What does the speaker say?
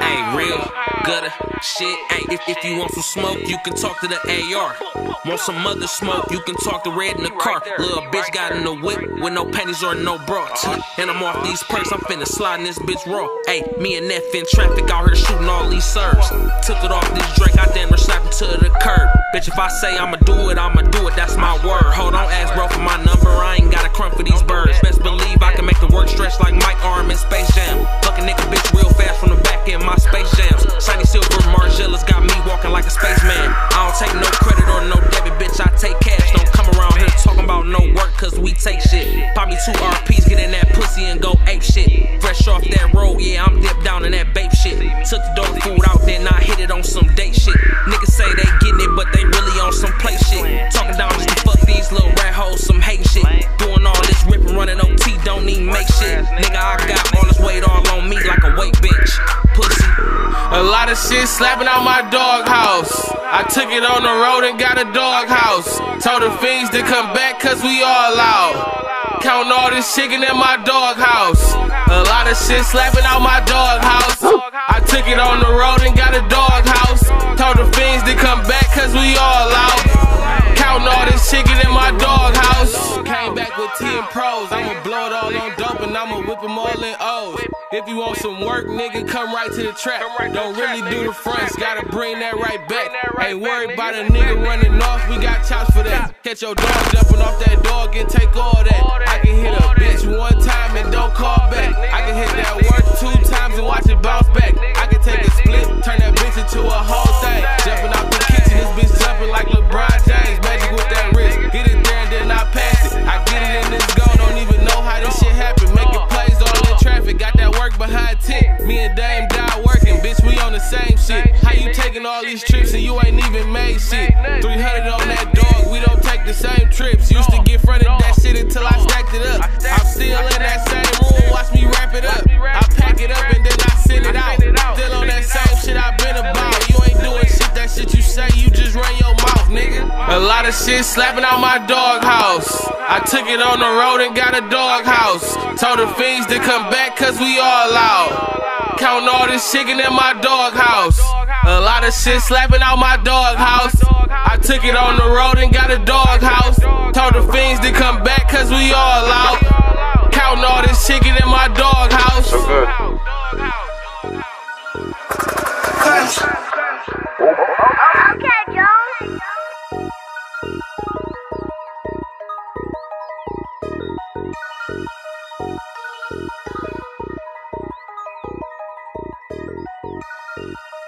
Ain't real, gutter, shit. If, you want some smoke, you can talk to the AR. Want some other smoke, you can talk to Red in the car. Little bitch got in the whip with no panties or no bra. And I'm off these perks, I'm finna slide in this bitch raw. Hey, me and Neff in traffic out here shooting all these serves. Took it off this Drake, I damn near slapped him to the curb. Bitch, if I say I'ma do it, I'ma do it, that's my word. Hold on, ask bro for my off that road, yeah, I'm dipped down in that babe shit. Took the dog food out, then I hit it on some date shit. Niggas say they getting it, but they really on some play shit. Talking down just to fuck these little rat hoes, some hate shit. Doing all this ripping, running OT, don't even make shit. Nigga, I got all this weight all on me like a weight bitch. Pussy. A lot of shit slapping on my dog house. I took it on the road and got a dog house. Told the fiends to come back cause we all out. Counting all this chicken in my dog house. A lot of shit slapping out my dog house. I took it on the road and got a dog house. Told the fiends to come back cause we all out. Counting all this chicken in my dog house. Came back with 10 pros. I'ma blow it all on dope and I'ma whip them all in O's. If you want some work, nigga, come right to the trap. Don't really do the fronts, gotta bring that right back. Ain't worried about a nigga running off, we got chops for that. Catch your dog jumping off that dog and take behind tent. Me and Dame Dot working, bitch, we on the same shit. How you taking all these trips and you ain't even made shit? 300 on that dog, we don't take the same trips. Used to get fronted that shit until I stacked it up. I'm still in that same room, watch me wrap it up. I pack it up and then I send it out. Still on that same shit i been about. You ain't doing shit, that shit you say, you just run your mouth, nigga. A lot of shit slapping out my dog house. I took it on the road and got a dog house. Told the fiends to come back cause we all out. Counting all this chicken in my dog house. A lot of shit slapping out my dog house. I took it on the road and got a dog house. Told the fiends to come back cause we all out. Counting all this chicken はい。